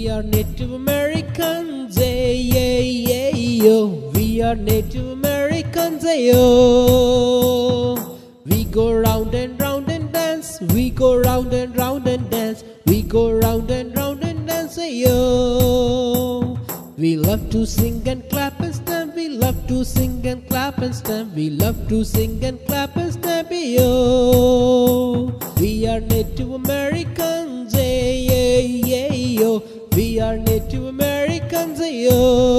We are Native Americans, hey, hey, hey, yo. We are Native Americans, hey, yo. We go round and round and dance. We go round and round and dance. We go round and round and dance, hey, yo. We love to sing and clap and stamp. We love to sing and clap and stamp. We love to sing and clap and stamp, hey, yo. We are Native Americans, hey, hey, hey, yo. We are Native Americans, yo.